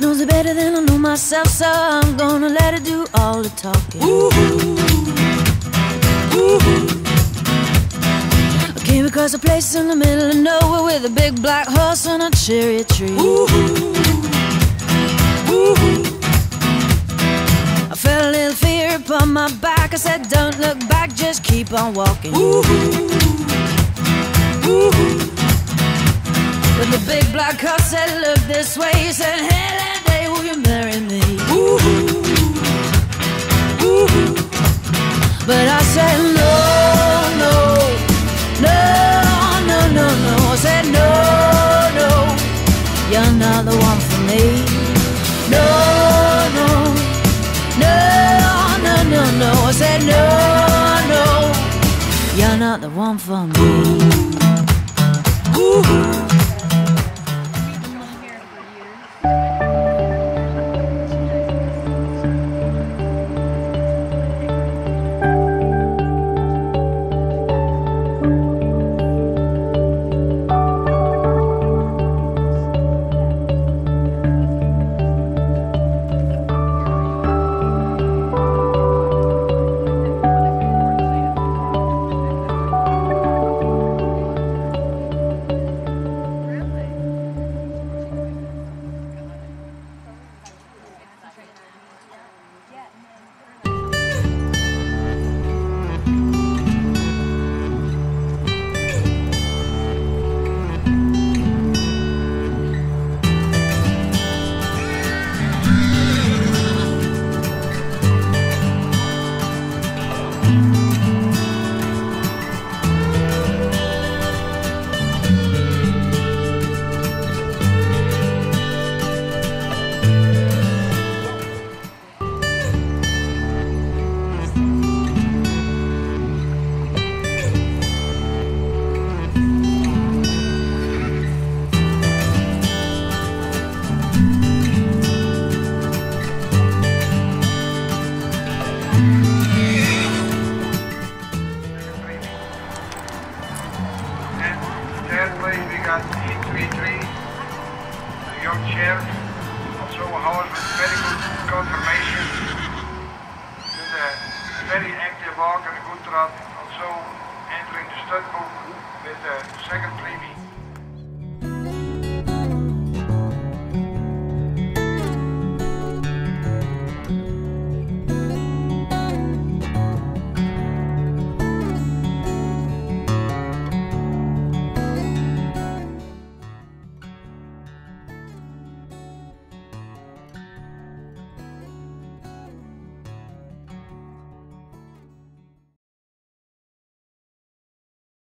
knows it better than I know myself, so I'm gonna let it do all the talking. Ooh, ooh. ooh. I came across a place in the middle of nowhere with a big black horse and a cherry tree. Ooh, ooh. I felt a little fear upon my back. I said, Don't look just keep on walking. Ooh, ooh. But the big black horse said, Look this way. He said, Hey, that day, will you marry me? Ooh, ooh. But I said, not the one for me. Ooh. Sheriff, also a horse with very good confirmation, with a very active walk and a good trot, also entering the stud book with the second premium.